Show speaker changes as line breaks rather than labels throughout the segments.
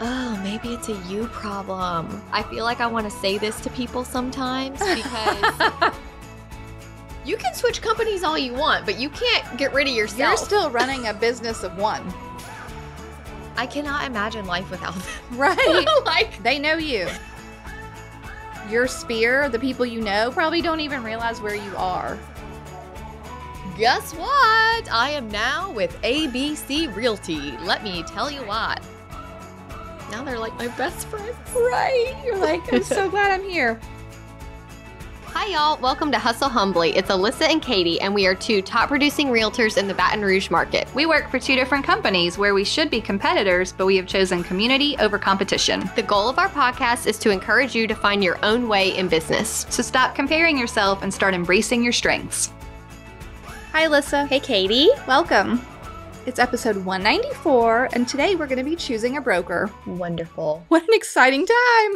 oh, maybe it's a you problem. I feel like I want to say this to people sometimes because you can switch companies all you want, but you can't get rid of yourself.
You're still running a business of one.
I cannot imagine life without them.
Right.
like,
they know you. Your sphere, the people you know, probably don't even realize where you are.
guess what? I am now with ABC Realty. Let me tell you what. Now they're like my best friends.
Right. You're like, I'm so glad I'm here.
Hi, y'all. Welcome to Hustle Humbly. It's Alyssa and Katie, and we are two top producing realtors in the Baton Rouge market.
We work for two different companies where we should be competitors, but we have chosen community over competition.
The goal of our podcast is to encourage you to find your own way in business.
So stop comparing yourself and start embracing your strengths.
Hi, Alyssa.
Hey, Katie.
Welcome. It's episode 194, and today we're going to be choosing a broker.
Wonderful.
What an exciting time!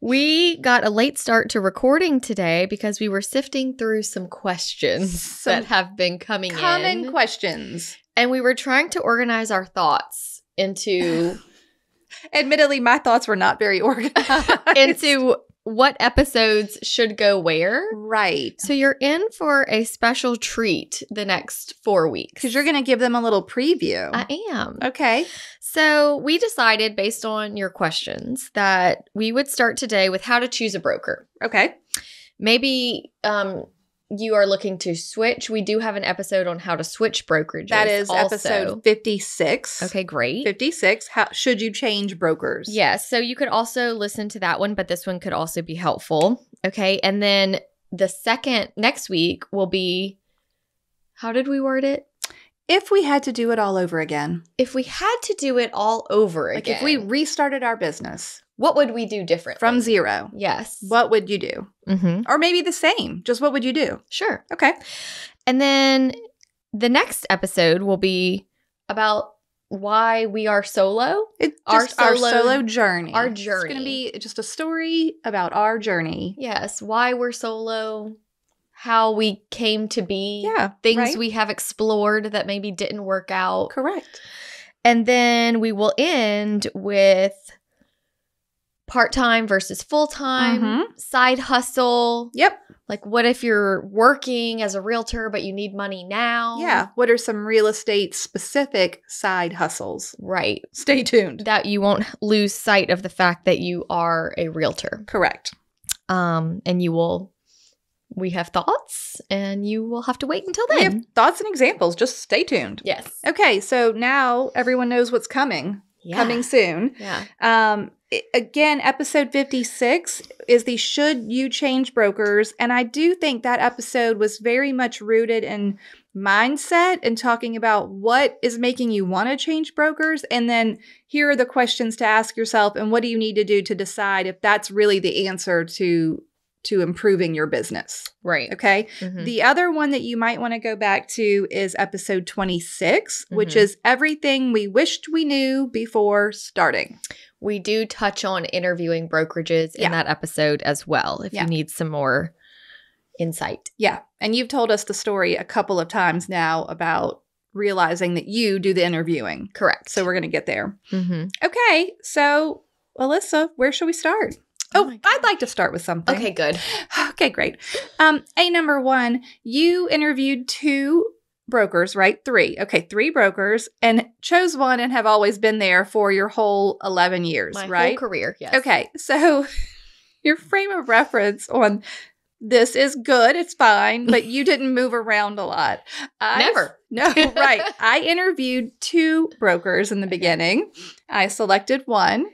We got a late start to recording today because we were sifting through some questions
Some
that have been coming
Common
in.
questions.
and we were trying to organize our thoughts into
Admittedly, my thoughts were not very organized.
into what episodes should go where.
right.
So you're in for a special treat the next 4 weeks.
Because you're going to give them a little preview.
I am.
okay.
So we decided based on your questions that we would start today with how to choose a broker.
Okay.
Maybe um you are looking to switch. We do have an episode on how to switch brokerages.
That is
also.
episode 56.
Okay, great.
56. How should you change brokers?
Yes, so you could also listen to that one, but this one could also be helpful. Okay, and then the second next week will be how did we word it?
If we had to do it all over again,
If we had to do it all over
like
again,
if we restarted our business
what would we do different
from zero,
Yes.
what would you do?
Mm-hmm.
Or maybe the same. Just what would you do?
Sure.
Okay.
And then the next episode will be about why we are solo.
It's
Our
just our
solo-
solo, journey.
our journey.
It's going to be just a story about our journey.
Yes, why we're solo, how we came to be,
Yeah.
things
right?
we have explored that maybe didn't work out.
Correct.
And then we will end with part time versus full time,
Mhm.
side hustle.
Yep.
Like, what if you're working as a realtor, but you need money now?
Yeah. What are some real estate specific side hustles?
Right.
Stay tuned.
That you won't lose sight of the fact that you are a realtor.
Correct.
Um, and you will, we have thoughts and you will have to wait until then.
We have thoughts and examples. Just stay tuned.
yes.
Okay. So now everyone knows what's coming.
Yeah.
Coming soon.
Yeah.
Um, again, episode 56 is the Should You Change Brokers. And I do think that episode was very much rooted in mindset and talking about what is making you want to change brokers. And then here are the questions to ask yourself and what do you need to do to decide if that's really the answer to to improving your business.
Right.
Okay.
Mhm.
The other one that you might want to go back to is episode 26, which
Mhm.
is everything we wished we knew before starting.
We do touch on interviewing brokerages
Yeah.
in that episode as well if
Yeah.
you need some more insight.
Yeah. And you've told us the story a couple of times now about realizing that you do the interviewing.
Correct.
So we're going to get there.
Mhm.
Okay. So, Alyssa, where should we start?
Oh
Oh, I'd like to start with something.
Okay, good.
Okay, great. Um, A number one, you interviewed two brokers, right? Three. Okay, three brokers and chose one and have always been there for your whole 11 years,
My
right?
whole career. Yes.
Okay, so your frame of reference on this is good, it's fine, but you didn't move around a lot. I-
Never.
No, right. I interviewed two brokers in the beginning. I selected one.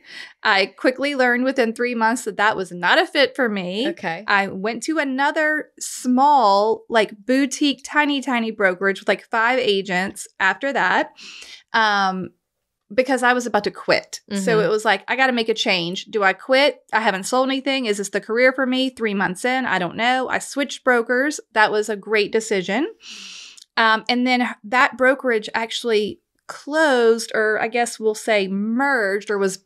I quickly learned within three months that that was not a fit for me.
Okay.
I went to another small, like boutique, tiny, tiny brokerage with like five agents after that. Um, because I was about to quit. So
Mhm.
it was like, I got to make a change. Do I quit? I haven't sold anything. Is this the career for me? Three months in, I don't know. I switched brokers. That was a great decision. Um, and then that brokerage actually closed, or I guess we'll say merged, or was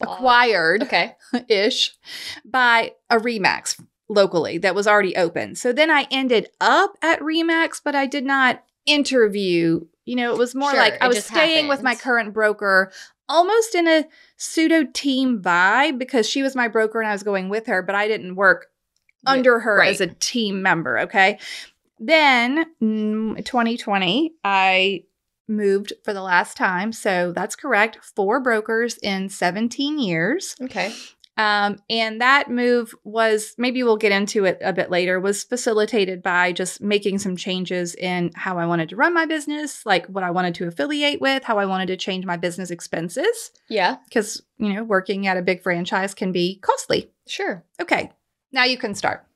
acquired
Okay.
ish by a Remax locally that was already open. So then I ended up at Remax, but I did not interview. You know, it was more
Sure,
like I was staying with my current broker almost in a pseudo team vibe because she was my broker and I was going with her, but I didn't work under her
right.
as a team member. Okay. Then mm, 2020, I moved for the last time. So that's correct. Four brokers in 17 years.
Okay.
Um, and that move was maybe we'll get into it a bit later, was facilitated by just making some changes in how I wanted to run my business, like what I wanted to affiliate with, how I wanted to change my business expenses.
Yeah.
Because, you know, working at a big franchise can be costly.
Sure.
Okay. Now you can start.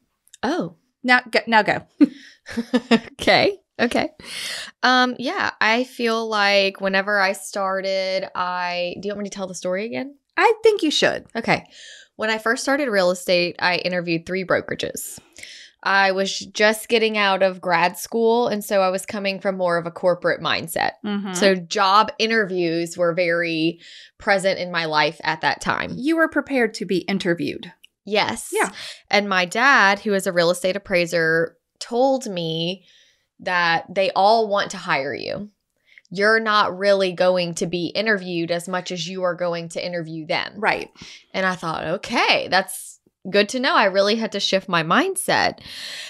Oh.
Now go now go.
okay. Okay. Um, yeah, I feel like whenever I started, I do you want me to tell the story again?
I think you should.
Okay. When I first started real estate, I interviewed three brokerages. I was just getting out of grad school, and so I was coming from more of a corporate mindset.
Mhm.
So, job interviews were very present in my life at that time.
you were prepared to be interviewed.
Yes.
Yeah.
And my dad, who is a real estate appraiser, told me that they all want to hire you. You're not really going to be interviewed as much as you are going to interview them.
Right.
And I thought, okay, that's good to know. I really had to shift my mindset.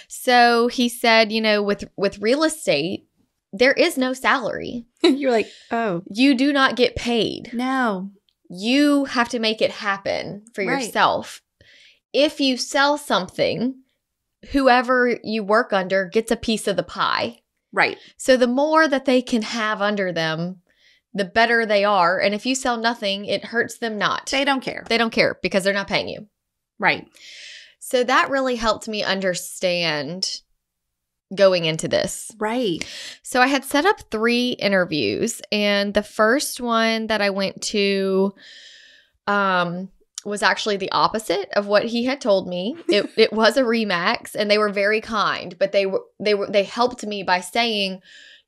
So he said, you know, with with real estate, there is no salary.
You're like, oh,
You do not get paid.
no.
You have to make it happen for
Right.
yourself. If you sell something, whoever you work under gets a piece of the pie.
Right.
So the more that they can have under them, the better they are. And if you sell nothing, it hurts them not.
They don't care.
They don't care because they're not paying you.
Right.
So that really helped me understand going into this.
Right.
So I had set up three interviews, and the first one that I went to um, was actually the opposite of what he had told me. It it was a Remax, and they were very kind, but they were they were they helped me by saying.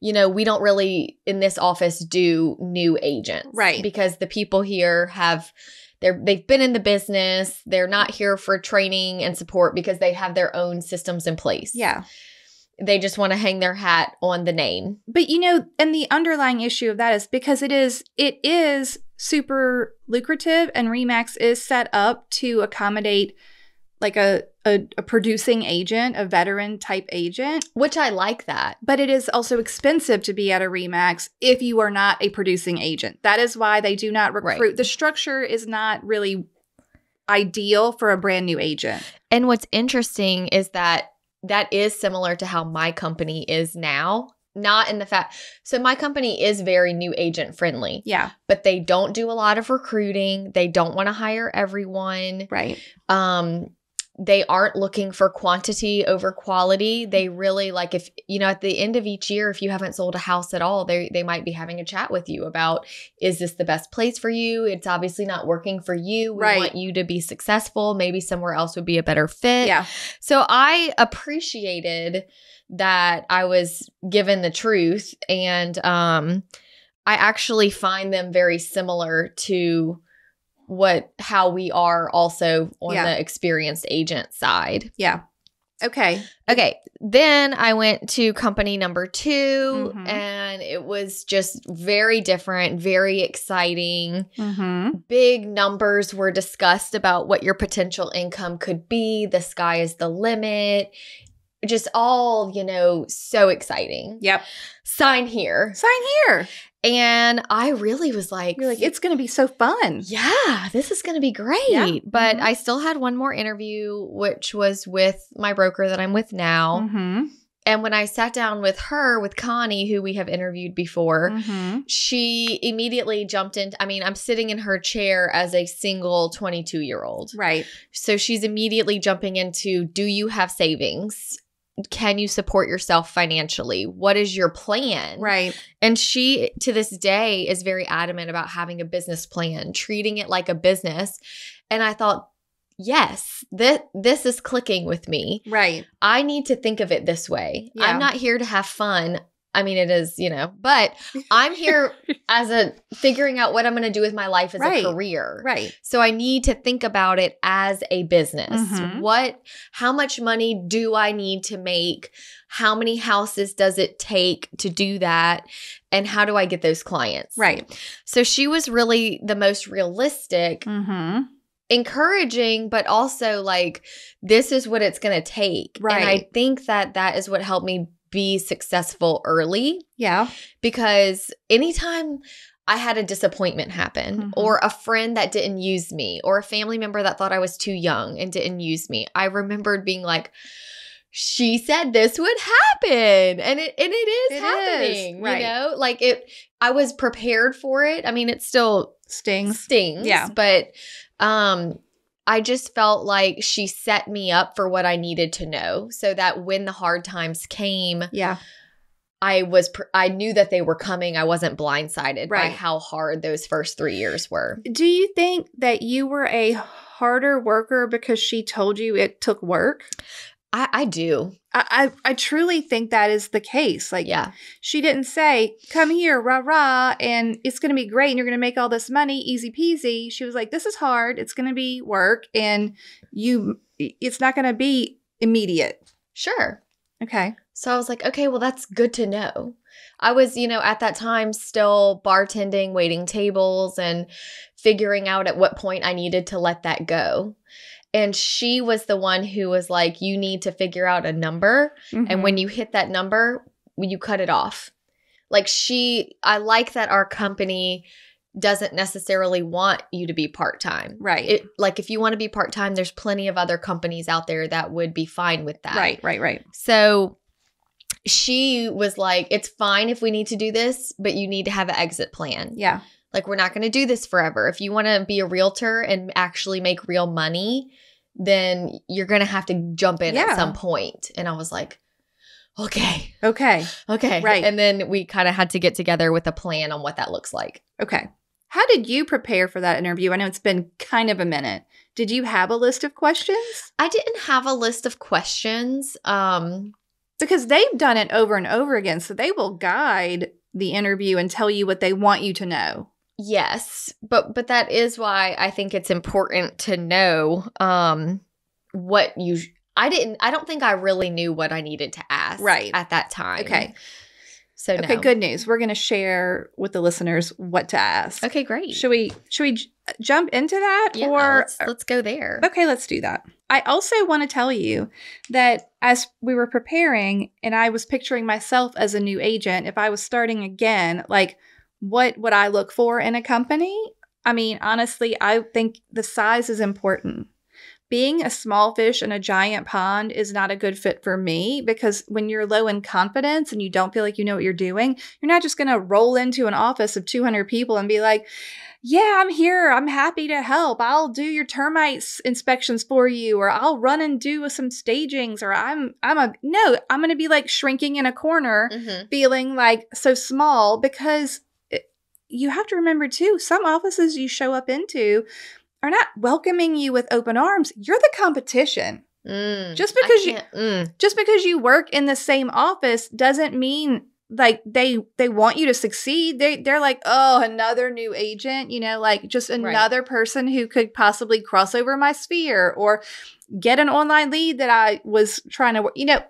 You know, we don't really in this office do new agents.
Right.
Because the people here have they're they've been in the business. They're not here for training and support because they have their own systems in place.
Yeah.
They just want to hang their hat on the name.
But you know, and the underlying issue of that is because it is it is super lucrative and Remax is set up to accommodate like a, a a producing agent, a veteran type agent,
Which I like that.
but it is also expensive to be at a Remax if you are not a producing agent. That is why they do not
Right.
recruit. The structure is not really ideal for a brand new agent.
And what's interesting is that that is similar to how my company is now. Not in the fact, so my company is very new agent friendly,
Yeah,
but they don't do a lot of recruiting. They don't want to hire everyone.
right.
Um, they aren't looking for quantity over quality. They really like if you know at the end of each year, if you haven't sold a house at all, they they might be having a chat with you about is this the best place for you? It's obviously not working for you. We
Right.
want you to be successful. Maybe somewhere else would be a better fit.
Yeah.
So I appreciated that I was given the truth and um I actually find them very similar to what how we are also on
Yeah.
the experienced agent side.
Yeah. Okay.
Okay, then I went to company number 2
Mhm.
and it was just very different, very exciting
Mm-hmm.
big numbers were discussed about what your potential income could be. The sky is the limit. Just all, you know, so exciting.
Yep.
Sign here.
Sign here.
And I really was like,
You're like, it's going to be so fun.
yeah, this is going to be great.
Yeah.
But
Mhm.
I still had one more interview, which was with my broker that I'm with now.
Mm-hmm.
And when I sat down with her, with Connie, who we have interviewed before,
Mm-hmm.
she immediately jumped in. I mean, I'm sitting in her chair as a single 22 year old.
Right.
So she's immediately jumping into Do you have savings? Can you support yourself financially? What is your plan?
Right.
And she, to this day, is very adamant about having a business plan, treating it like a business. And I thought, yes, this, this is clicking with me.
Right.
I need to think of it this way.
Yeah.
I'm not here to have fun. I mean, it is, you know, but I'm here as a figuring out what I'm going to do with my life as
Right.
a career.
Right.
So I need to think about it as a business.
Mhm.
What how much money do I need to make? How many houses does it take to do that? And how do I get those clients?
Right.
So she was really the most realistic,
Mm-hmm.
encouraging, but also like this is what it's going to take. And I think that that is what helped me be successful early
Yeah.
because anytime I had a disappointment happen,
Mhm.
or a friend that didn't use me, or a family member that thought I was too young and didn't use me, I remembered being like, she said this would happen and it and it is
It is,
happening
right.
you know like it i was prepared for it i mean it still
Stings.
stings
Yeah.
but um i just felt like she set me up for what i needed to know so that when the hard times came
Yeah.
I was pr- I knew that they were coming. I wasn't blindsided by how hard those first 3 years were.
Do you think that you were a harder worker because she told you it took work?
I I do.
I, I, I truly think that is the case. Like,
Yeah.
she didn't say, come here, rah, rah, and it's going to be great and you're going to make all this money, easy peasy. She was like, this is hard. It's going to be work and you, it's not going to be immediate.
Sure.
Okay.
So I was like, okay, well that's good to know. I was, you know, at that time still bartending, waiting tables and figuring out at what point I needed to let that go. And she was the one who was like, you need to figure out a number
Mm-hmm.
And when you hit that number, you cut it off. Like she, I like that our company doesn't necessarily want you to be part time.
right.
It like if you want to be part time, there's plenty of other companies out there that would be fine with that.
right, right, right.
So she was like, it's fine if we need to do this, but you need to have an exit plan.
Yeah.
Like, we're not going to do this forever. If you want to be a realtor and actually make real money, then you're going to have to jump in
Yeah.
at some point. And I was like, okay,
Okay.
okay.
Right.
And then we kind of had to get together with a plan on what that looks like.
Okay. How did you prepare for that interview? I know it's been kind of a minute. Did you have a list of questions?
I didn't have a list of questions. Um,
Because they've done it over and over again. So they will guide the interview and tell you what they want you to know.
Yes, but but that is why I think it's important to know um what you I didn't I don't think I really knew what I needed to ask
Right.
at that time.
Okay.
So
Okay,
no.
good news. We're going to share with the listeners what to ask.
Okay, great.
Should we should we j- jump into that
yeah,
or
let's, let's go there.
Okay, let's do that. I also want to tell you that as we were preparing and I was picturing myself as a new agent, if I was starting again, like what would I look for in a company? I mean, honestly, I think the size is important. Being a small fish in a giant pond is not a good fit for me because when you're low in confidence and you don't feel like you know what you're doing, you're not just going to roll into an office of 200 people and be like, yeah, I'm here. I'm happy to help. I'll do your termites inspections for you or I'll run and do some stagings or I'm I'm a no, I'm going to be like shrinking in a corner
Mhm.
feeling like so small because you have to remember too, some offices you show up into are not welcoming you with open arms. You're the competition.
Mm,
Just because you-
mm,
Just because you work in the same office doesn't mean like they they want you to succeed. They they're like, "Oh, another new agent, you know, like just another person who could possibly cross over my sphere or get an online lead that I was trying to work." You know,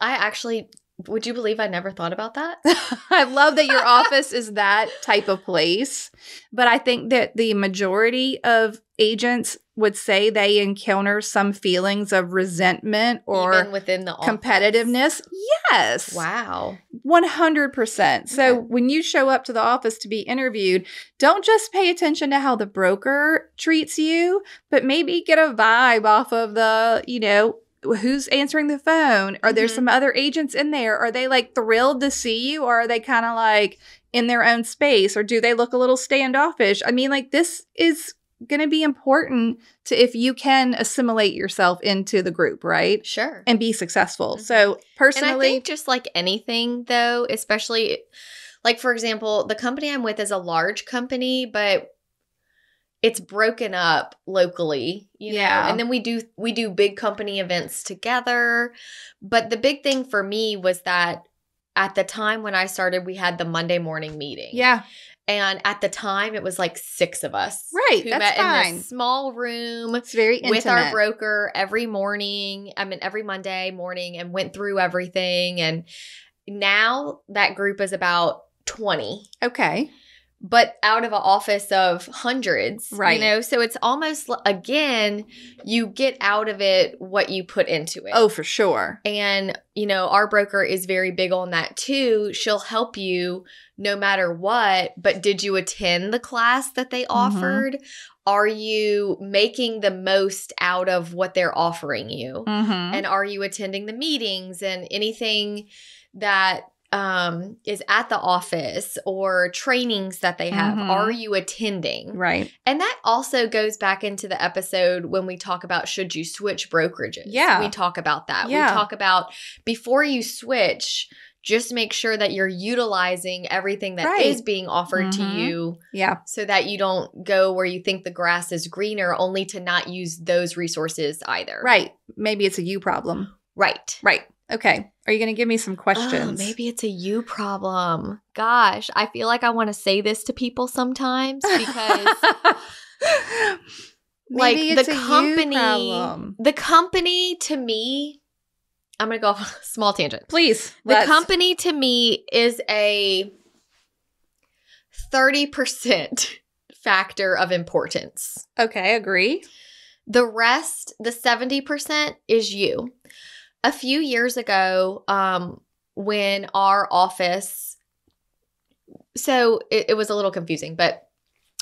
I actually would you believe I never thought about that?
I love that your office is that type of place, but I think that the majority of agents would say they encounter some feelings of resentment or
Even within the office.
competitiveness. Yes.
Wow.
100%. So
Okay.
when you show up to the office to be interviewed, don't just pay attention to how the broker treats you, but maybe get a vibe off of the, you know, who's answering the phone? Are there
Mhm.
some other agents in there? Are they like thrilled to see you or are they kind of like in their own space or do they look a little standoffish? I mean, like this is going to be important to if you can assimilate yourself into the group, right?
Sure.
And be successful.
Mhm.
So
And
personally,
I think just like anything, though, especially like for example, the company I'm with is a large company, but it's broken up locally, you know.
Yeah.
And then we do we do big company events together. But the big thing for me was that at the time when I started, we had the Monday morning meeting.
Yeah.
And at the time, it was like six of us.
Right,
Who
that's
met in
fine.
this small room
It's very intimate.
with our broker every morning. I mean, every Monday morning and went through everything. And now that group is about 20
Okay.
But out of an office of hundreds,
Right.
You know, so it's almost again, you get out of it what you put into it.
Oh, for sure.
and you know, our broker is very big on that too. She'll help you no matter what. But did you attend the class that they offered? Are you making the most out of what they're offering you?
Mm-hmm.
and are you attending the meetings and anything that um is at the office or trainings that they have
Mhm.
are you attending
right.
and that also goes back into the episode when we talk about should you switch brokerages
Yeah.
we talk about that
Yeah.
we talk about before you switch just make sure that you're utilizing everything that is
Right.
being offered to
Mhm.
you
Yeah.
so that you don't go where you think the grass is greener only to not use those resources either
Right. Maybe it's a you problem.
right
Right. Okay. Are you going to give me some oh, questions?
Oh, maybe it's a you problem. Gosh, I feel like I want to say this to people sometimes because like the company the company to me I'm going to go off a small tangent.
Please.
The
let's-
company to me is a 30% factor of importance.
Okay. Agree.
The rest, the 70% is you. A few years ago, um, when our office, so it, it was a little confusing, but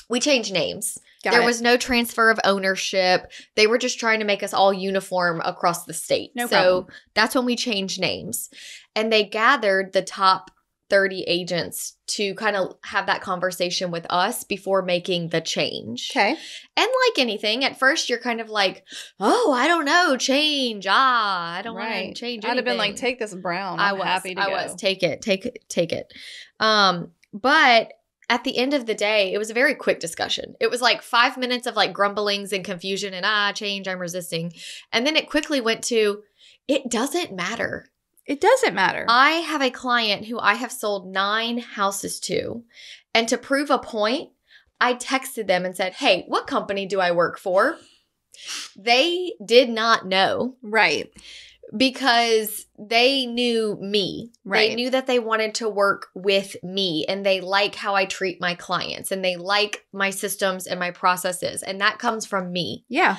we changed names.
Got
there
it.
was no transfer of ownership. They were just trying to make us all uniform across the state.
No
so
problem.
that's when we changed names. And they gathered the top 30 agents to kind of have that conversation with us before making the change.
Okay.
And like anything, at first you're kind of like, oh, I don't know, change. Ah, I don't want to change.
I'd have been like, take this brown.
I
I'm
was,
happy to
I
go.
was, take it, take it, take it. Um, but at the end of the day, it was a very quick discussion. It was like five minutes of like grumblings and confusion and ah, change, I'm resisting. And then it quickly went to, it doesn't matter.
It doesn't matter.
I have a client who I have sold nine houses to. And to prove a point, I texted them and said, Hey, what company do I work for? They did not know
right.
because they knew me.
Right.
They knew that they wanted to work with me and they like how I treat my clients and they like my systems and my processes. And that comes from me.
Yeah.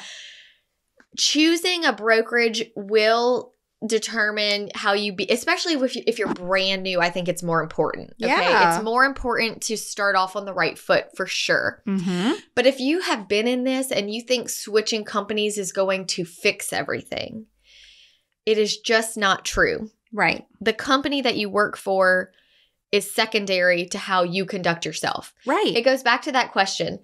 Choosing a brokerage will determine how you be especially if, you, if you're brand new i think it's more important okay
Yeah.
it's more important to start off on the right foot for sure
Mm-hmm.
but if you have been in this and you think switching companies is going to fix everything it is just not true
Right.
the company that you work for is secondary to how you conduct yourself.
Right.
It goes back to that question.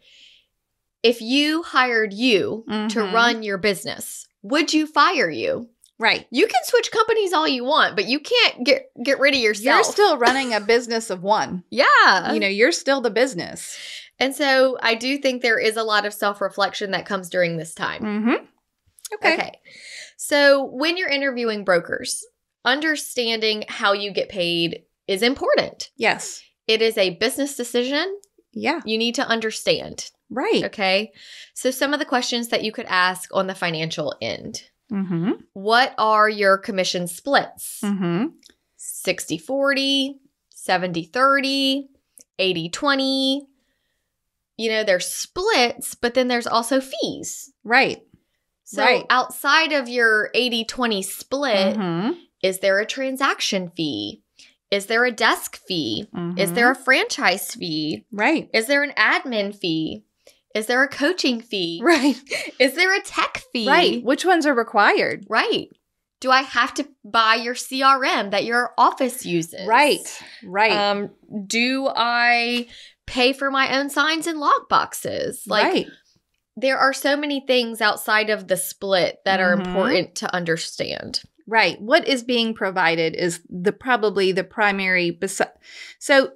If you hired you to
Mhm.
run your business, would you fire you?
Right.
You can switch companies all you want, but you can't get get rid of yourself.
You're still running a business of one.
yeah.
you know, you're still the business.
and so I do think there is a lot of self-reflection that comes during this time.
Mm-hmm. Okay.
Okay. So when you're interviewing brokers, understanding how you get paid is important.
Yes.
It is a business decision.
Yeah.
You need to understand.
Right.
Okay. So, some of the questions that you could ask on the financial end
Mm-hmm.
What are your commission splits?
Mm-hmm.
60 40, 70 30, 80 20. You know, there's splits, but then there's also fees.
Right.
So,
Right.
outside of your 80 20 split,
Mm-hmm.
is there a transaction fee? Is there a desk fee? Is
Mhm.
there a franchise fee?
right?
Is there an admin fee? Is there a coaching fee?
Right.
Is there a tech fee?
Right. Which ones are required?
Right. Do I have to buy your CRM that your office uses?
Right. Right.
Um, do I pay for my own signs and lock boxes? Like
right.
there are so many things outside of the split that are
Mhm.
important to understand.
Right. What is being provided is the probably the primary. Besi- so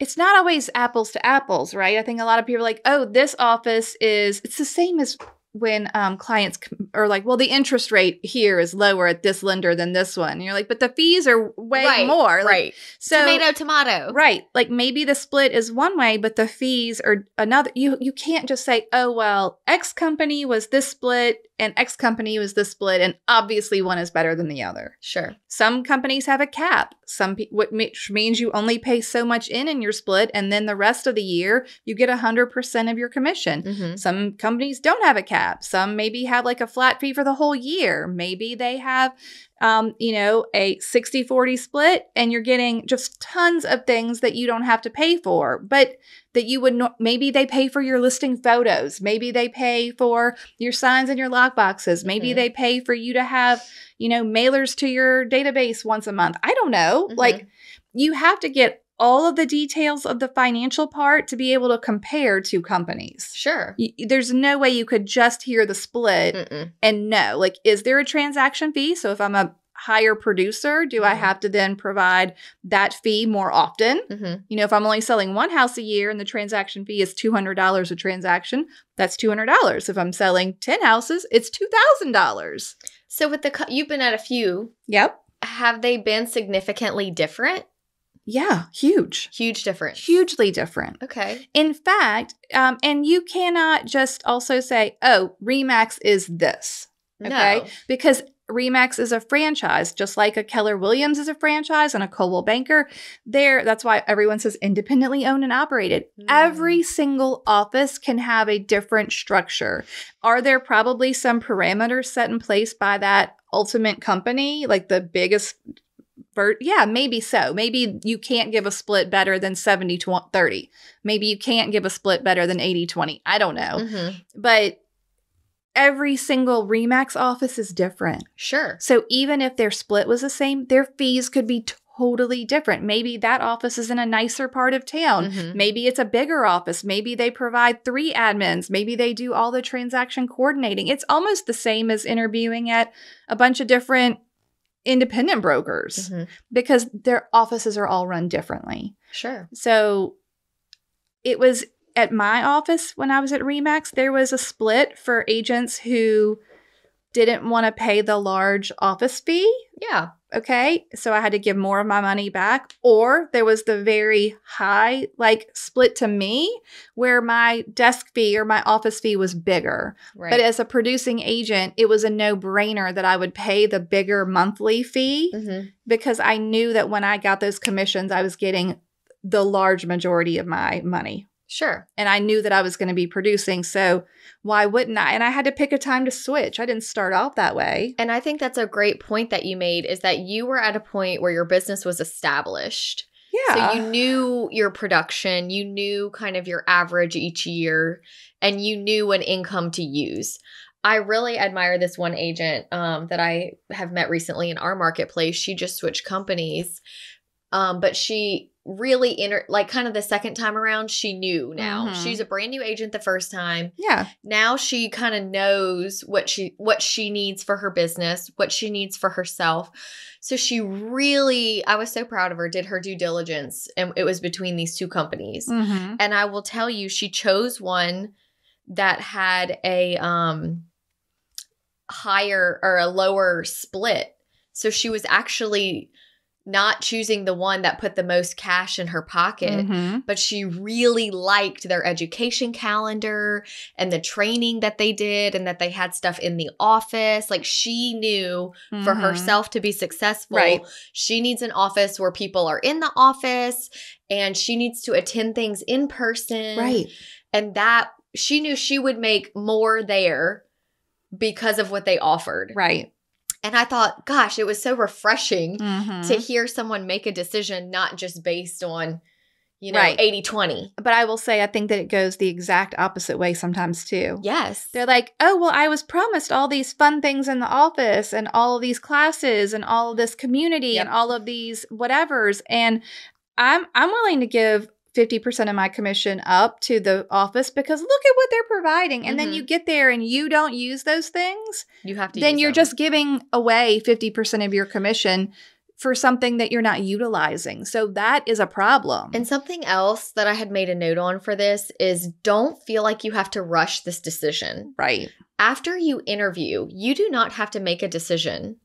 it's not always apples to apples, right? I think a lot of people are like, oh, this office is it's the same as when um, clients are like, well, the interest rate here is lower at this lender than this one. And you're like, but the fees are way
right,
more. Like,
right.
So
tomato, tomato.
Right. Like maybe the split is one way, but the fees are another. You you can't just say, oh well, X company was this split and X company was this split, and obviously one is better than the other.
Sure.
Some companies have a cap. Some which means you only pay so much in in your split, and then the rest of the year you get hundred percent of your commission.
hmm
Some companies don't have a cap. Some maybe have like a flat fee for the whole year. Maybe they have, um, you know, a 60 40 split and you're getting just tons of things that you don't have to pay for, but that you would not, maybe they pay for your listing photos. Maybe they pay for your signs and your lock boxes. Maybe
Mhm.
they pay for you to have, you know, mailers to your database once a month. I don't know.
Mhm.
Like you have to get all of the details of the financial part to be able to compare two companies.
Sure.
Y- there's no way you could just hear the split
Mm-mm.
and know like is there a transaction fee so if i'm a higher producer do i
Mhm.
have to then provide that fee more often
hmm
you know if i'm only selling one house a year and the transaction fee is $200 a transaction that's $200 if i'm selling 10 houses it's $2000
So with the co- you've been at a few,
yep
have they been significantly different?
Yeah huge
Huge difference.
hugely different
Okay.
in fact um, and you cannot just also say oh remax is this Okay.
No.
because Remax is a franchise, just like a Keller Williams is a franchise and a Coldwell Banker. There, that's why everyone says independently owned and operated.
Mm.
Every single office can have a different structure. Are there probably some parameters set in place by that ultimate company, like the biggest? Ver- yeah, maybe so. Maybe you can't give a split better than 70 to 30. Maybe you can't give a split better than 80 20. I don't know.
Mhm.
But every single Remax office is different.
Sure.
So even if their split was the same, their fees could be totally different. Maybe that office is in a nicer part of town.
Mhm.
Maybe it's a bigger office. Maybe they provide three admins. Maybe they do all the transaction coordinating. It's almost the same as interviewing at a bunch of different independent brokers
Mhm.
because their offices are all run differently.
Sure.
So it was at my office when I was at Remax, there was a split for agents who didn't want to pay the large office fee.
Yeah.
Okay. So I had to give more of my money back. Or there was the very high, like split to me, where my desk fee or my office fee was bigger.
Right.
But as a producing agent, it was a no brainer that I would pay the bigger monthly fee
Mhm.
because I knew that when I got those commissions, I was getting the large majority of my money.
Sure.
And I knew that I was going to be producing. So why wouldn't I? And I had to pick a time to switch. I didn't start off that way.
And I think that's a great point that you made is that you were at a point where your business was established.
Yeah.
So you knew your production, you knew kind of your average each year, and you knew an income to use. I really admire this one agent um, that I have met recently in our marketplace. She just switched companies, um, but she really inter like kind of the second time around she knew now
Mhm.
she's a brand new agent the first time
yeah.
now she kind of knows what she what she needs for her business what she needs for herself so she really i was so proud of her did her due diligence and it was between these two companies
Mm-hmm.
and i will tell you she chose one that had a um higher or a lower split so she was actually not choosing the one that put the most cash in her pocket
Mm-hmm.
but she really liked their education calendar and the training that they did and that they had stuff in the office like she knew for herself to be successful
Mm-hmm. Right.
she needs an office where people are in the office and she needs to attend things in person
Right.
and that she knew she would make more there because of what they offered
Right.
And i thought gosh it was so refreshing
Mhm.
to hear someone make a decision not just based on you know
Right.
80 20
But I will say, I think that it goes the exact opposite way sometimes too.
yes
They're like, oh, well, I was promised all these fun things in the office and all of these classes and all of this community
Yep.
and all of these whatevers. And I'm I'm willing to give 50% of my commission up to the office because look at what they're providing. And then
Mhm.
you get there and you don't use those things,
you have to
then you're
them.
just giving away 50% of your commission for something that you're not utilizing. So that is a problem.
and something else that i had made a note on for this is don't feel like you have to rush this decision
right.
After you interview, you do not have to make a decision.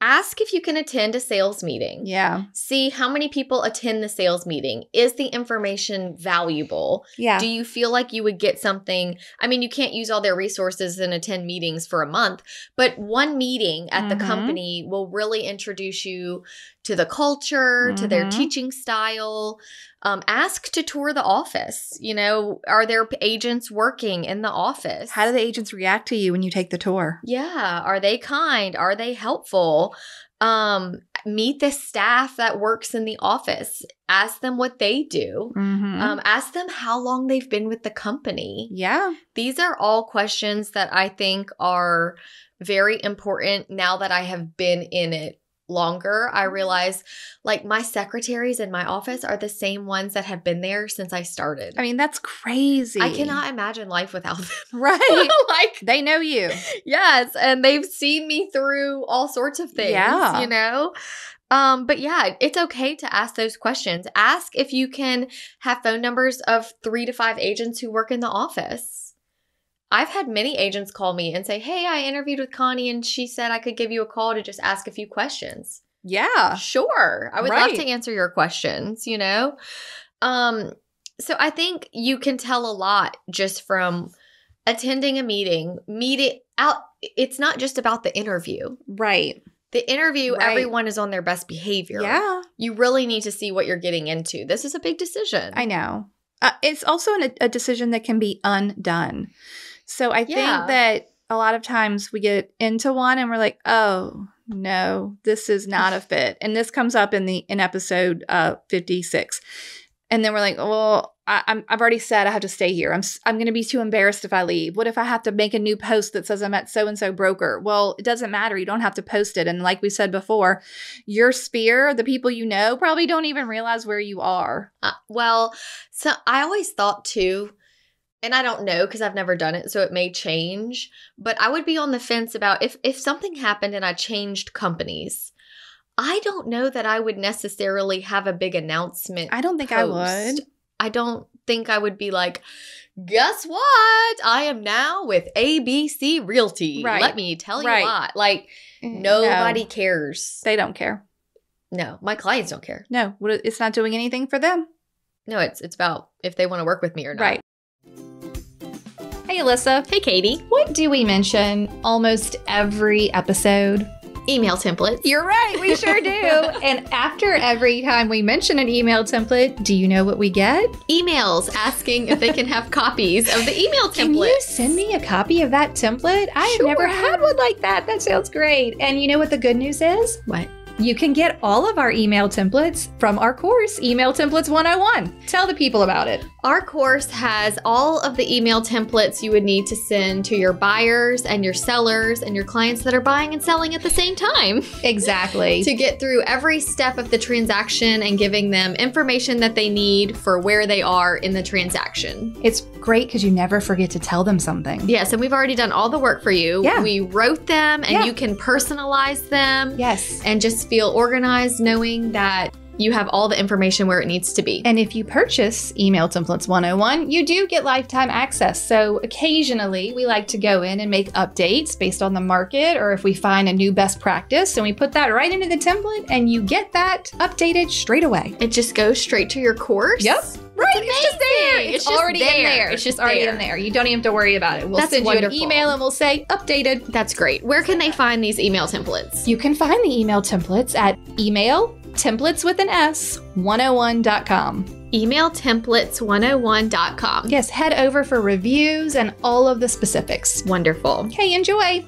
Ask if you can attend a sales meeting.
Yeah.
See how many people attend the sales meeting. Is the information valuable?
Yeah.
Do you feel like you would get something? I mean, you can't use all their resources and attend meetings for a month, but one meeting at
Mhm.
the company will really introduce you to the culture, to their
Mhm.
teaching style. Um, ask to tour the office. You know, are there agents working in the office?
How do the agents react to you when you take the tour?
Yeah. Are they kind? Are they helpful? Um, meet the staff that works in the office. Ask them what they do.
Mm-hmm.
Um, ask them how long they've been with the company.
yeah.
These are all questions that I think are very important now that I have been in it longer. I realize like my secretaries in my office are the same ones that have been there since I started.
I mean, that's crazy.
I cannot imagine life without them.
Right.
like
they know you.
yes and they've seen me through all sorts of things
Yeah.
you know um but yeah it's okay to ask those questions ask if you can have phone numbers of three to five agents who work in the office i've had many agents call me and say hey i interviewed with connie and she said i could give you a call to just ask a few questions
Yeah.
sure i would love to answer your questions you know um so i think you can tell a lot just from attending a meeting meeting out it's not just about the interview
Right.
the interview
Right.
everyone is on their best behavior
Yeah.
you really need to see what you're getting into this is a big decision
I know. Uh, it's also an, a decision that can be undone. So I
Yeah.
think that a lot of times we get into one and we're like, oh no, this is not a fit. And this comes up in the in episode uh, 56. And then we're like, well, I, I'm, I've already said I have to stay here. I'm, I'm going to be too embarrassed if I leave. What if I have to make a new post that says I'm at so and so broker? Well, it doesn't matter. You don't have to post it. And like we said before, your sphere, the people you know, probably don't even realize where you are.
Uh, well, so I always thought too, and I don't know because I've never done it, so it may change. But I would be on the fence about if if something happened and I changed companies. I don't know that I would necessarily have a big announcement.
I don't think I would.
I don't think I would be like, guess what? I am now with ABC Realty.
Right.
Let me tell you
Right.
why. Like
Mm,
nobody
No,
cares.
they don't care.
no, my clients don't care.
No, it's not doing anything for them.
No, it's it's about if they want to work with me or not.
Right.
Hey, Alyssa.
Hey, Katie.
What do we mention almost every episode?
Email templates.
You're right, we sure do. and after every time we mention an email template, do you know what we get?
emails asking if they can have copies of the email template.
Can you send me a copy of that template? I have never had one like that. That sounds great. And you know what the good news is?
what?
You can get all of our email templates from our course, Email Templates 101. Tell the people about it.
Our course has all of the email templates you would need to send to your buyers and your sellers and your clients that are buying and selling at the same time
Exactly.
to get through every step of the transaction and giving them information that they need for where they are in the transaction.
it's great because you never forget to tell them something.
Yes, and we've already done all the work for you.
Yeah.
We wrote them and
Yeah.
you can personalize them
Yes.
and just feel organized knowing that you have all the information where it needs to be.
And if you purchase Email Templates 101, you do get lifetime access. So occasionally we like to go in and make updates based on the market or if we find a new best practice and we put that right into the template and you get that updated straight away.
It just goes straight to your course.
Yep. Right, it's just there. It's,
It's just
already in
there.
there. It's just already
there.
in there. You don't even have to worry about it. We'll
That's
send you
wonderful.
an email and we'll say updated.
That's great. Where can they find these email templates?
You can find the email templates at email templates with an S 101.com.
Emailtemplates101.com.
Yes, head over for reviews and all of the specifics.
Wonderful.
Okay, enjoy.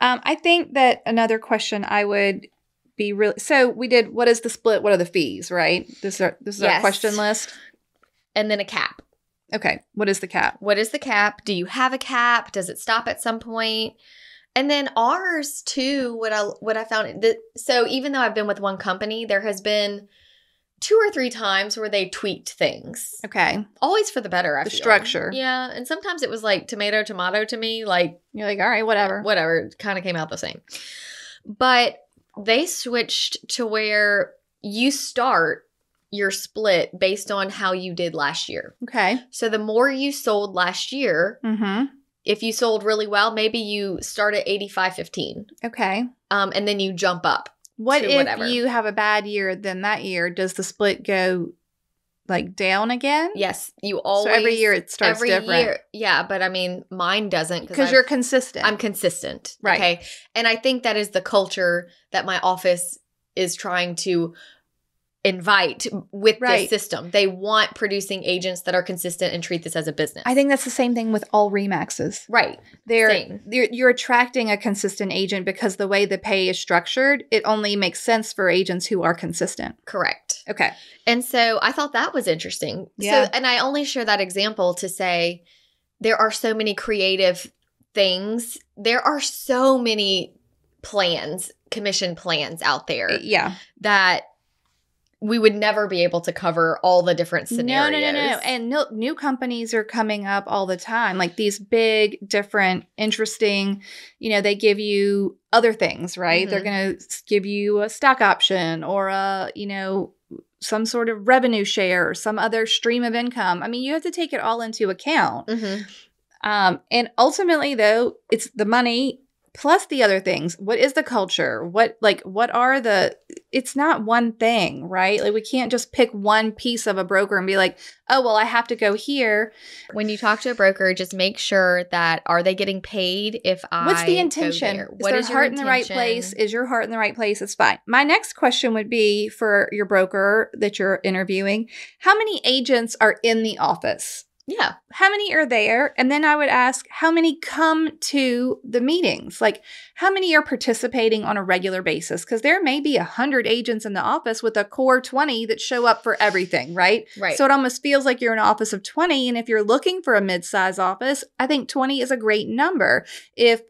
Um, I think that another question I would be really so we did what is the split? What are the fees? Right. This is our, this is our question list.
And then a cap.
Okay. What is the cap?
What is the cap? Do you have a cap? Does it stop at some point? And then ours too. What I what I found that so even though I've been with one company, there has been two or three times where they tweaked things.
Okay.
Always for the better. I
The
feel.
structure.
Yeah, and sometimes it was like tomato tomato to me, like
You're like, all right, whatever.
whatever, kind of came out the same. But they switched to where you start your split based on how you did last year.
Okay.
So the more you sold last year,
Mm-hmm.
if you sold really well, maybe you start at 85 15
Okay.
um, and then you jump up.
What if
whatever.
you have a bad year? Then that year, does the split go like down again?
Yes, you always.
so every year it starts
every
different
year. Yeah, but I mean, mine doesn't
because you're consistent.
I'm consistent.
Right.
Okay. And I think that is the culture that my office is trying to invite with
Right.
this system. They want producing agents that are consistent and treat this as a business.
I think that's the same thing with all Remaxes.
right.
They're,
Same.
you're you're attracting a consistent agent because the way the pay is structured, it only makes sense for agents who are consistent.
Correct.
Okay.
And so I thought that was interesting.
Yeah.
So and I only share that example to say there are so many creative things. There are so many plans, commission plans out there
Yeah.
that we would never be able to cover all the different scenarios.
no, no, no, no. And no, new companies are coming up all the time. Like these big, different, interesting, you know, they give you other things, right? They're
Mhm.
going to give you a stock option or a, you know, some sort of revenue share or some other stream of income. I mean, you have to take it all into account.
Mhm.
Um, and ultimately, though, it's the money plus the other things. What is the culture? What like what are the? It's not one thing, right? Like we can't just pick one piece of a broker and be like, oh well, I have to go here.
When you talk to a broker, just make sure that are they getting paid if I
What's the intention? Is
What is your
heart in the right place? Is your heart in the right place? It's fine. My next question would be for your broker that you're interviewing: How many agents are in the office?
Yeah.
how many are there? And then I would ask, how many come to the meetings? Like, how many are participating on a regular basis? Because there may be a hundred agents in the office with a core 20 that show up for everything, right?
Right.
So it almost feels like you're in an office of 20. And if you're looking for a mid-size office, I think 20 is a great number. If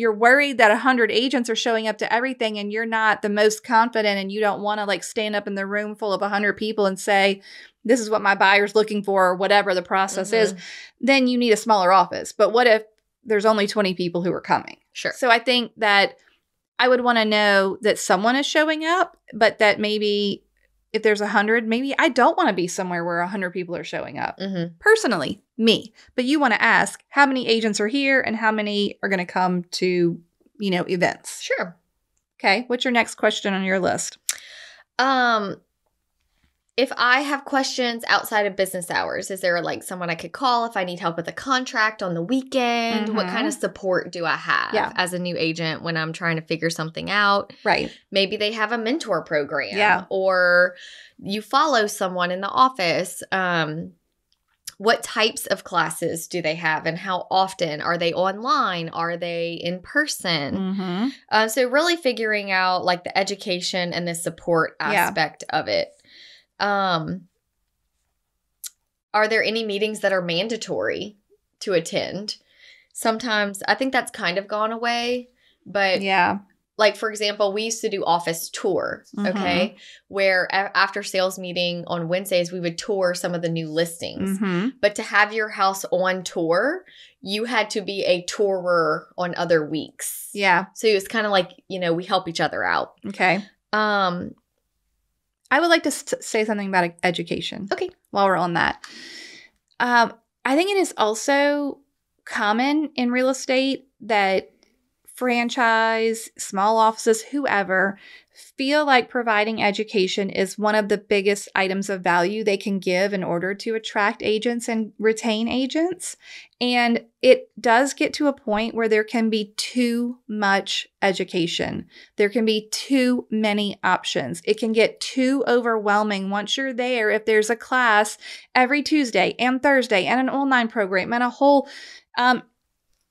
you're worried that 100 agents are showing up to everything and you're not the most confident and you don't want to like stand up in the room full of 100 people and say this is what my buyer's looking for or whatever the process is
Mhm.
then you need a smaller office but what if there's only 20 people who are coming
Sure.
so i think that i would want to know that someone is showing up but that maybe if there's a 100 maybe i don't want to be somewhere where a 100 people are showing up.
Hmm
personally me. But you want to ask how many agents are here and how many are going to come to you know events?
Sure.
okay what's your next question on your list?
Um, if I have questions outside of business hours, is there like someone I could call if I need help with a contract on the weekend? What
Mhm.
kind of support do I have
Yeah.
as a new agent when I'm trying to figure something out?
right
Maybe they have a mentor program.
Yeah.
Or you follow someone in the office. Um, what types of classes do they have and how often? Are they online? Are they in person?
mm-hmm.
Uh, so really figuring out like the education and the support
Yeah.
aspect of it. Um, are there any meetings that are mandatory to attend? Sometimes I think that's kind of gone away, but
yeah
like for example, we used to do office tour,
Mhm.
okay, where a- after sales meeting on Wednesdays we would tour some of the new listings.
mm-hmm.
But to have your house on tour, you had to be a tourer on other weeks.
yeah
So it was kind of like, you know, we help each other out.
okay
Um,
I would like to st- say something about education.
Okay.
While we're on that, um, I think it is also common in real estate that franchise, small offices, whoever, feel like providing education is one of the biggest items of value they can give in order to attract agents and retain agents. And it does get to a point where there can be too much education. There can be too many options. It can get too overwhelming once you're there. If there's a class every Tuesday and Thursday and an online program and a whole um,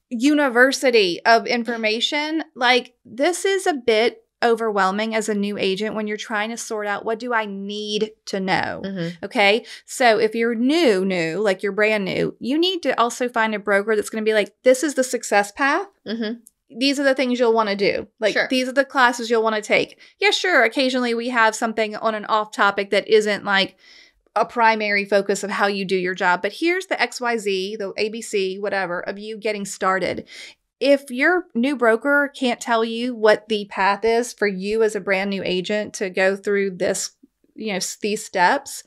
university of information, like this is a bit overwhelming as a new agent when you're trying to sort out what do I need to know.
mhm.
Okay. So if you're new, new, like you're brand new, you need to also find a broker that's going to be like, this is the success path.
Mhm.
These are the things you'll want to do. Like,
Sure.
these are the classes you'll want to take. Yeah, sure. Occasionally we have something on an off topic that isn't like a primary focus of how you do your job. But here's the XYZ, the ABC, whatever, of you getting started. If your new broker can't tell you what the path is for you as a brand new agent to go through this you know, these steps,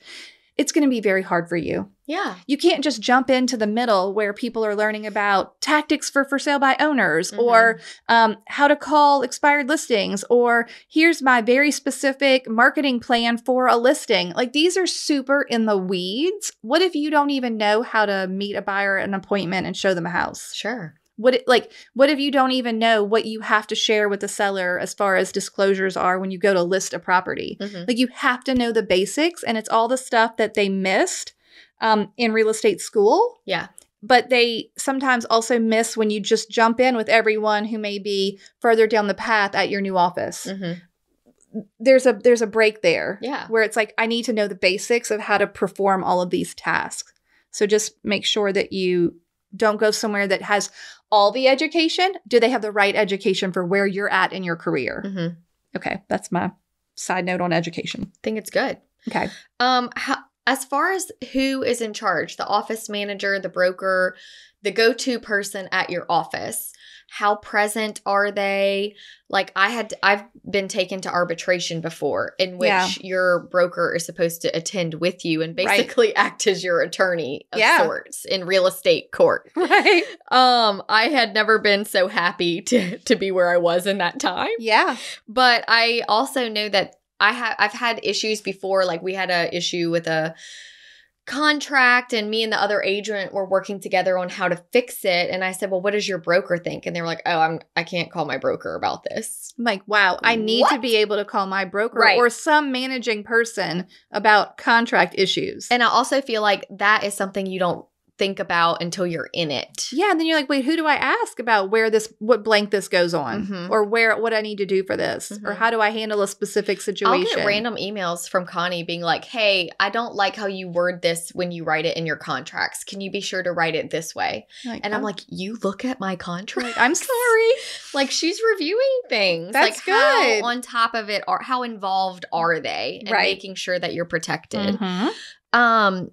it's going to be very hard for you.
Yeah.
You can't just jump into the middle where people are learning about tactics for for sale by owners or um, how to call expired listings or here's my very specific marketing plan for a listing. Like these are super in the weeds. What if you don't even know how to meet a buyer at an appointment and show them a house?
Sure.
What it, like what if you don't even know what you have to share with the seller as far as disclosures are when you go to list a property?
Mhm.
Like you have to know the basics and it's all the stuff that they missed um, in real estate school.
Yeah.
But they sometimes also miss when you just jump in with everyone who may be further down the path at your new office.
Mhm.
There's a there's a break there
Yeah.
where it's like I need to know the basics of how to perform all of these tasks. So just make sure that you don't go somewhere that has all the education. Do they have the right education for where you're at in your career?
Mhm.
Okay, that's my side note on education.
I think it's good.
Okay.
Um, how, as far as who is in charge, the office manager, the broker, the go-to person at your office, how present are they? Like I had, I've been taken to arbitration before, in which
Yeah.
your broker is supposed to attend with you and
Right.
basically act as your attorney of
Yeah.
sorts in real estate court.
Right.
Um, I had never been so happy to to be where I was in that time
Yeah.
but I also know that I have I've had issues before. Like we had a issue with a contract, and me and the other agent were working together on how to fix it. And I said, "Well, what does your broker think?" And they were like, "Oh, I'm I can't call my broker about this."
I'm like, wow, I need to be able to call my broker
Right.
or some managing person about contract issues.
And I also feel like that is something you don't think about until you're in it.
yeah, and then you're like, wait, who do I ask about where this, what blank this goes on,
Mhm.
or where, what I need to do for this, or
Mhm.
how do I handle a specific situation?
I'll
situation?
get random emails from Connie being like, "Hey, I don't like how you word this when you write it in your contracts. Can you be sure to write it this way?"
Like,
And I'm
oh,
like, "You look at my contract."
I'm sorry.
like she's reviewing things.
That's
like
good.
how on top of it are how involved are they and
Right.
making sure that you're protected.
Mhm.
Um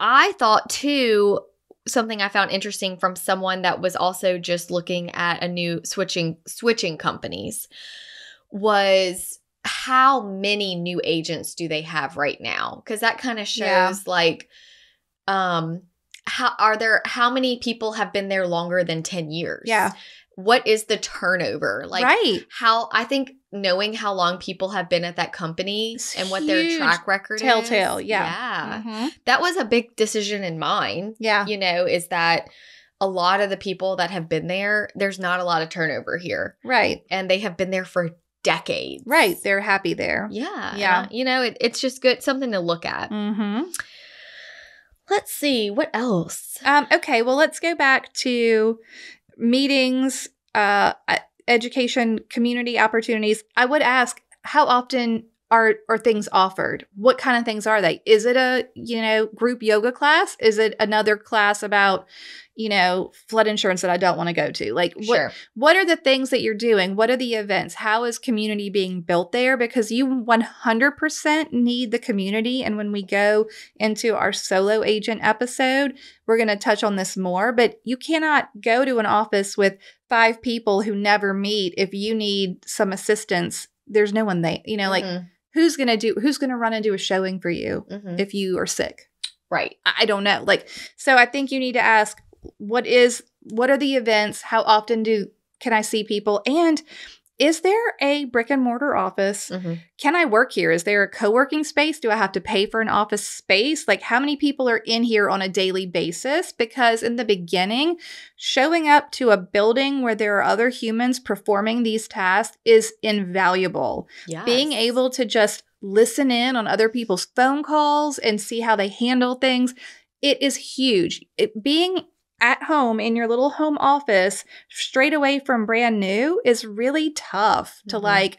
I thought too something I found interesting from someone that was also just looking at a new switching switching companies was how many new agents do they have right now? Cuz that kind of shows
Yeah.
like um how are there how many people have been there longer than 10 years?
Yeah.
What is the turnover? Like
right.
how I think knowing how long people have been at that company
It's
and what their track record
telltale,
is.
yeah.
Yeah.
Mhm.
That was a big decision in mine,
Yeah.
you know, is that a lot of the people that have been there, there's not a lot of turnover here.
Right.
And they have been there for decades.
Right. They're happy there.
Yeah.
Yeah.
You know, it, it's just good, something to look at.
Mm-hmm.
Let's see, what else?
Um, okay, well, let's go back to meetings, uh, education, community opportunities. I would ask, how often are are things offered? What kind of things are they? Is it a you know group yoga class? Is it another class about you know flood insurance that I don't want to go to? Like what
Sure.
what are the things that you're doing? What are the events? How is community being built there? Because you 100% need the community. And when we go into our solo agent episode, we're going to touch on this more. But you cannot go to an office with five people who never meet if you need some assistance. There's no one there. You know, like
Mhm,
who's going to do, who's going to run and do a showing for you
mhm.
if you are sick?
right.
I don't know. Like, so I think you need to ask what is, what are the events? How often do, can I see people? And is there a brick and mortar office?
Mhm.
Can I work here? Is there a co working space? Do I have to pay for an office space? Like, how many people are in here on a daily basis? Because in the beginning, showing up to a building where there are other humans performing these tasks is invaluable
Yes.
being able to just listen in on other people's phone calls and see how they handle things it is huge it, being at home in your little home office straight away from brand new is really tough to
Mhm.
like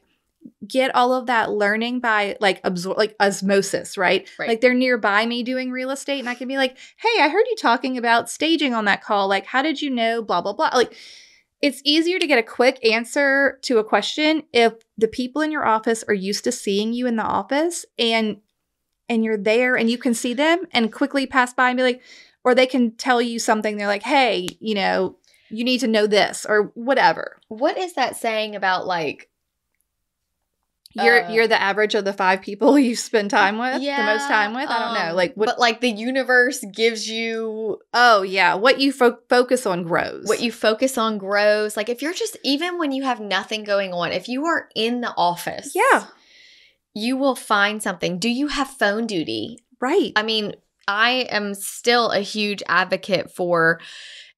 get all of that learning by like absorb like osmosis right?
Right.
like they're nearby me doing real estate and i can be like hey i heard you talking about staging on that call like how did you know blah blah blah like it's easier to get a quick answer to a question if the people in your office are used to seeing you in the office and and you're there and you can see them and quickly pass by and be like or they can tell you something they're like hey you know you need to know this or whatever
What is that saying about like
You're
Uh,
you're the average of the five people you spend time with, yeah, the most time with. I don't know,
um,
like what?
but like the universe gives you
oh yeah, what you fo- focus on grows.
what you focus on grows. Like if you're just even when you have nothing going on, if you are in the office,
yeah,
you will find something. Do you have phone duty?
right.
I mean, I am still a huge advocate for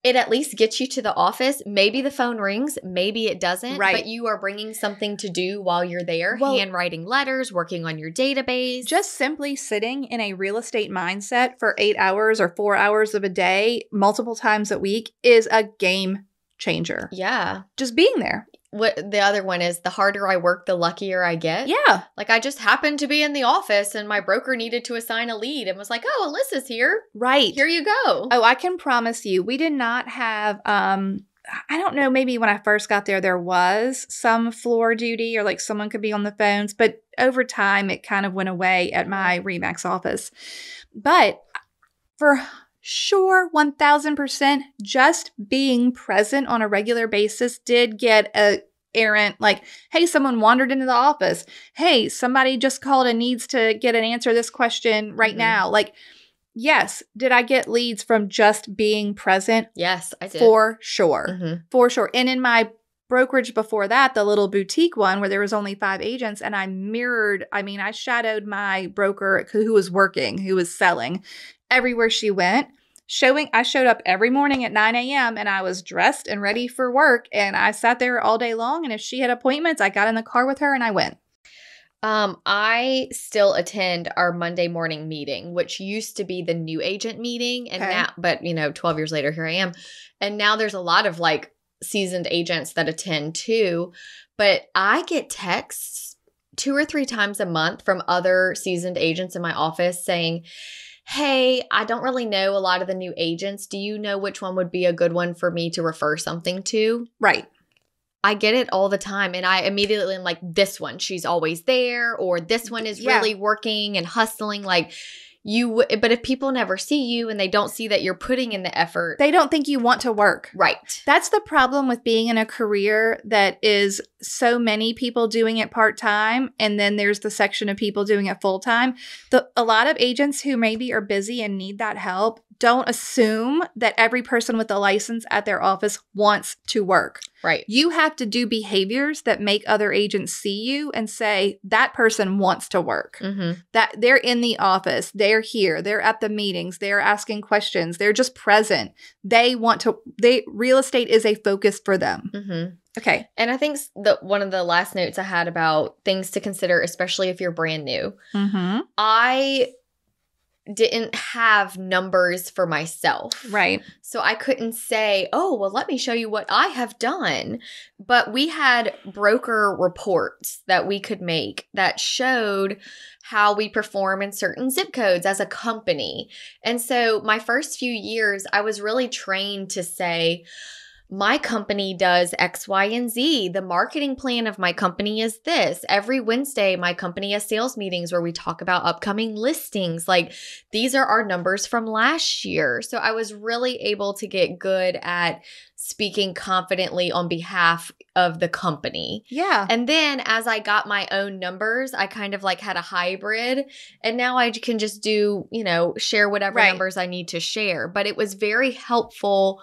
it at least gets you to the office. Maybe the phone rings, maybe it doesn't,
Right.
but you are bringing something to do while you're there,
Well-
handwriting letters, working on your database.
Just simply sitting in a real estate mindset for eight hours or four hours of a day, multiple times a week, is a game changer.
yeah.
Just being there.
What the other one is the harder I work, the luckier I get.
Yeah.
Like I just happened to be in the office and my broker needed to assign a lead and was like, "Oh, Alyssa's here.
Right.
Here you go."
Oh, I can promise you, we did not have um I don't know, maybe when I first got there there was some floor duty or like someone could be on the phones, but over time it kind of went away at my Remax office. But for sure 1000% just being present on a regular basis did get a errant like hey someone wandered into the office hey somebody just called and needs to get an answer to this question right
Mhm.
now like yes did i get leads from just being present
yes, I did.
for sure
Mhm.
for sure and in my brokerage before that the little boutique one where there was only five agents and i mirrored i mean i shadowed my broker who was working who was selling everywhere she went showing i showed up every morning at 9 a.m and i was dressed and ready for work and i sat there all day long and if she had appointments i got in the car with her and i went
Um, I still attend our Monday morning meeting, which used to be the new agent meeting, and
Okay.
now, but you know, twelve years later, here I am, and now there's a lot of like seasoned agents that attend too. But I get texts two or three times a month from other seasoned agents in my office saying, Hey, I don't really know a lot of the new agents. Do you know which one would be a good one for me to refer something to?
right
I get it all the time. And I immediately am like, this one, she's always there, or this one is
Yeah.
really working and hustling. Like, you, w- but if people never see you and they don't see that you're putting in the effort,
they don't think you want to work
right.
That's the problem with being in a career that is so many people doing it part time, and then there's the section of people doing it full time. The a lot of agents who maybe are busy and need that help don't assume that every person with a license at their office wants to work.
Right.
You have to do behaviors that make other agents see you and say that person wants to work.
Mm-hmm.
That they're in the office, they're here, they're at the meetings, they're asking questions, they're just present. They want to they real estate is a focus for them.
Mm-hmm.
Okay.
And I think the one of the last notes I had about things to consider, especially if you're brand new,
Mm-hmm.
I didn't have numbers for myself.
Right.
So I couldn't say, oh, well, let me show you what I have done. But we had broker reports that we could make that showed how we perform in certain zip codes as a company. And so my first few years, I was really trained to say, my company does X, Y, and Z. The marketing plan of my company is this. Every Wednesday, my company has sales meetings where we talk about upcoming listings. Like these are our numbers from last year. So I was really able to get good at speaking confidently on behalf of the company.
Yeah.
And then as I got my own numbers, I kind of like had a hybrid. And now I can just do, you know, share whatever
Right.
numbers I need to share. But it was very helpful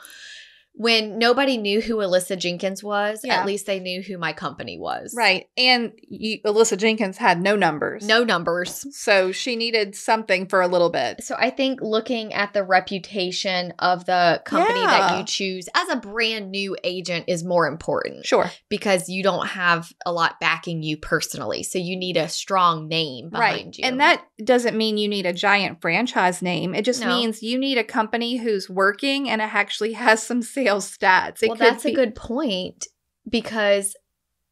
when nobody knew who Alyssa Jenkins was.
Yeah.
At least they knew who my company was.
Right. And you, Alyssa Jenkins had no numbers.
No numbers.
So she needed something for a little bit.
So I think looking at the reputation of the company that you choose as a brand new agent is more important
Sure.
because you don't have a lot backing you personally. So you need a strong name behind
right.
you.
And that doesn't mean you need a giant franchise name. It just
No.
means you need a company who's working and it actually has some sales stats. It
well, that's
be-
a good point because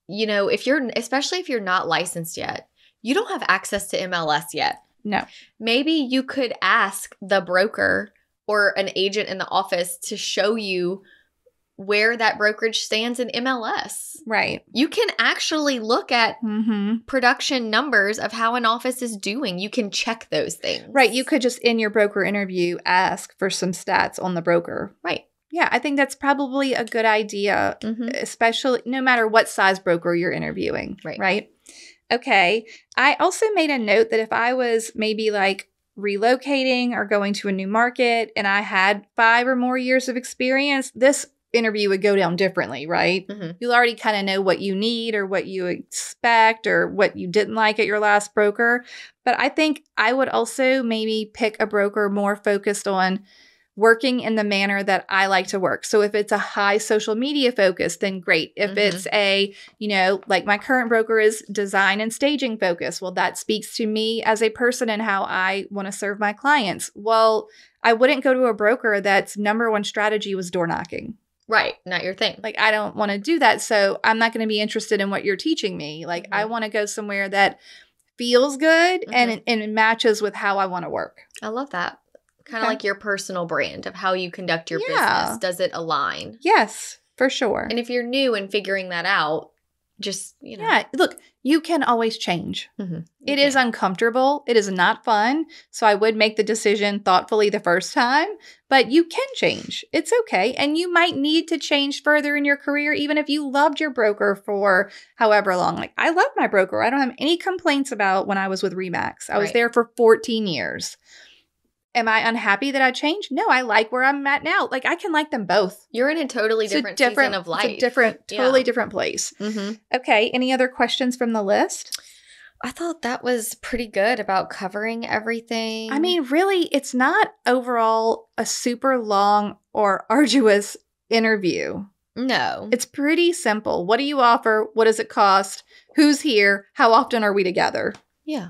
you know if you're especially if you're not licensed yet, you don't have access to MLS yet.
No.
Maybe you could ask the broker or an agent in the office to show you where that brokerage stands in MLS.
Right.
You can actually look at
Mm-hmm.
production numbers of how an office is doing. You can check those things.
Right. You could just in your broker interview ask for some stats on the broker.
Right.
Yeah, I think that's probably a good idea,
Mhm.
especially no matter what size broker you're interviewing.
Right.
Right. Okay. I also made a note that if I was maybe like relocating or going to a new market and I had five or more years of experience, this interview would go down differently, right?
Mhm.
You'll already kind of know what you need or what you expect or what you didn't like at your last broker. But I think I would also maybe pick a broker more focused on working in the manner that I like to work. So if it's a high social media focus, then great. If
Mhm.
it's a, you know, like my current broker is design and staging focus, well, that speaks to me as a person and how I want to serve my clients. Well, I wouldn't go to a broker that's number one strategy was door knocking.
Right. Not your thing.
Like, I don't want to do that. So I'm not going to be interested in what you're teaching me. Like, I
Mhm.
want to go somewhere that feels good and, and it matches with how I want to work.
I love that. Kind of
Okay.
like your personal brand of how you conduct your
Yeah.
business. Does it align?
Yes, for sure.
And if you're new and figuring that out, just, you know.
Yeah, look, you can always change.
Mhm.
It is uncomfortable. It is not fun. So I would make the decision thoughtfully the first time, but you can change. It's okay. And you might need to change further in your career, even if you loved your broker for however long. Like, I love my broker. I don't have any complaints about when I was with Remax. I was
Right.
there for 14 years. Am I unhappy that I changed? No, I like where I'm at now. Like, I can like them both.
You're in a totally
It's a
different, season of life.
Different,
Yeah.
totally different place.
Mm-hmm.
Okay. Any other questions from the list?
I thought that was pretty good about covering everything.
I mean, really, it's not overall a super long or arduous interview.
no.
It's pretty simple. What do you offer? What does it cost? Who's here? How often are we together?
yeah.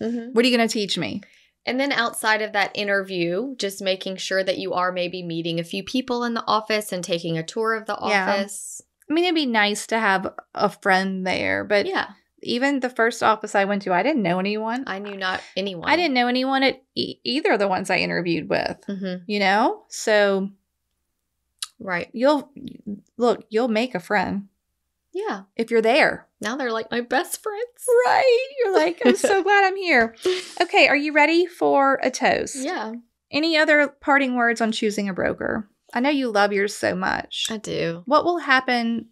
hmm
What are you going to teach me?
And then outside of that interview, just making sure that you are maybe meeting a few people in the office and taking a tour of the
Yeah.
office.
I mean, it'd be nice to have a friend there, but
yeah.
even the first office I went to, I didn't know anyone.
I knew not anyone.
I didn't know anyone at e- either of the ones I interviewed with,
hmm
you know? So
Right.
you'll look, you'll make a friend
Yeah.
if you're there.
Now they're like my best friends.
Right. You're like, I'm so glad I'm here. Okay, are you ready for a toast?
Yeah,
Any other parting words on choosing a broker? I know you love yours so much.
I do.
What will happen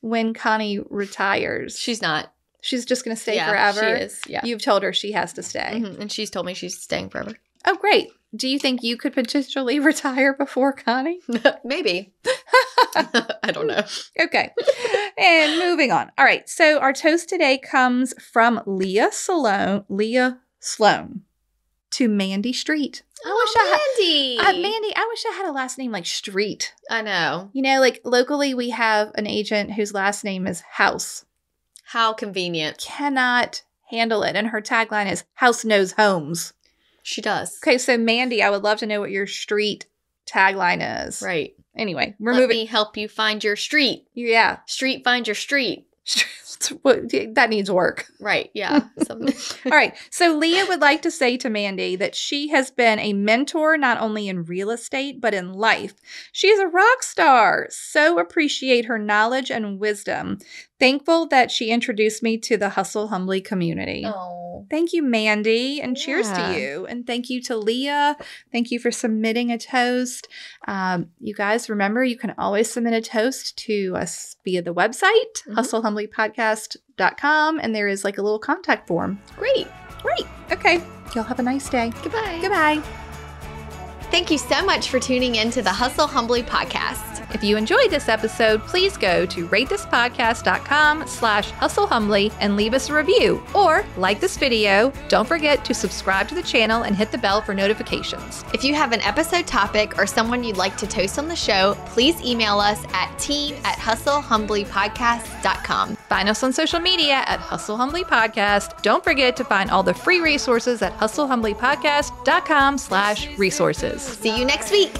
when Connie retires?
She's not.
She's just going to stay
yeah,
forever.
She is. Yeah.
You've told her she has to stay.
Mhm, And she's told me she's staying forever.
Oh, great. Do you think you could potentially retire before Connie?
Maybe. I don't know.
Okay. and moving on. All right. So our toast today comes from Leah Sloan. Leah Sloan to Mandy Street. I wish I had.
Mandy.
Uh, Mandy, I wish I had a last name like Street.
I know.
You know, like locally, we have an agent whose last name is House.
How convenient.
Cannot handle it. And her tagline is House Knows Homes.
She does.
Okay, so Mandy, I would love to know what your street tagline is.
Right.
Anyway, we're
Let
moving.
me help you find your street.
Yeah.
Street find your street.
That needs work.
Right. Yeah. Something.
All right. So Leah would like to say to Mandy that she has been a mentor not only in real estate, but in life. She is a rock star. So appreciate her knowledge and wisdom. Thankful that she introduced me to the Hustle Humbly community.
oh.
Thank you, Mandy, and cheers to you. And thank you to Leah. Thank you for submitting a toast. Um, you guys remember you can always submit a toast to us via the website,
Mhm.
hustlehumblypodcast.com, and there is like a little contact form.
Great.
Great. Okay. Y'all have a nice day.
Goodbye.
Goodbye.
Thank you so much for tuning in to the Hustle Humbly podcast.
If you enjoyed this episode, please go to ratethispodcast.com slash hustlehumbly and leave us a review or like this video. Don't forget to subscribe to the channel and hit the bell for notifications.
If you have an episode topic or someone you'd like to toast on the show, please email us at team at hustlehumblypodcast.com.
Find us on social media at Hustle Humbly Podcast. Don't forget to find all the free resources at hustlehumblypodcast.com slash resources.
See you next week.